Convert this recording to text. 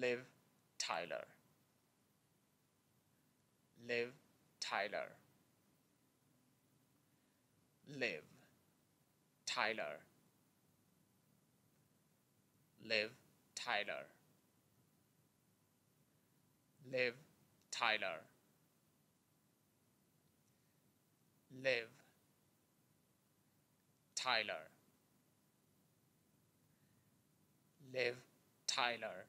Liv Tyler. Liv Tyler. Liv Tyler. Liv Tyler. Liv Tyler. Liv Tyler. Liv Tyler.